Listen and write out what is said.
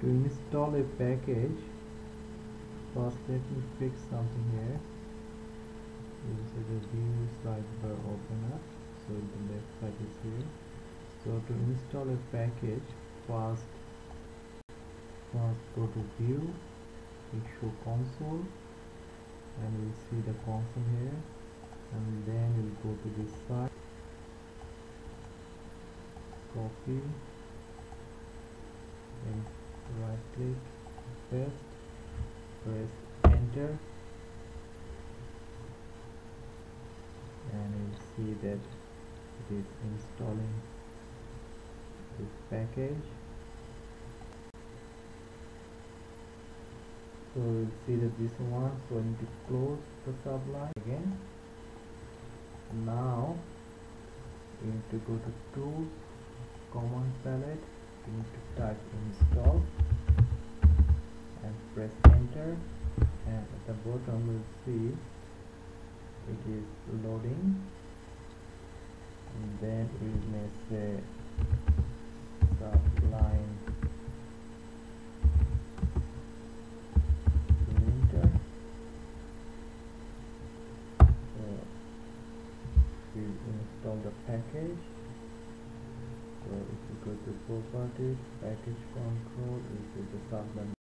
to install a package. First let me fix something here. You see the view sidebar open up so the left side is here. So to install a package first first go to view click show console and we'll see the console here. And then we'll go to this side. Copy click paste press enter. And you'll see that it is installing this package. So you'll see that this one so I need to close the sublime again. Now you need to go to tools command palette you need to type install enter and at the bottom we'll see it is loading. And then it may say sublime printer so we install the package. So if you go to properties package control you see the sublime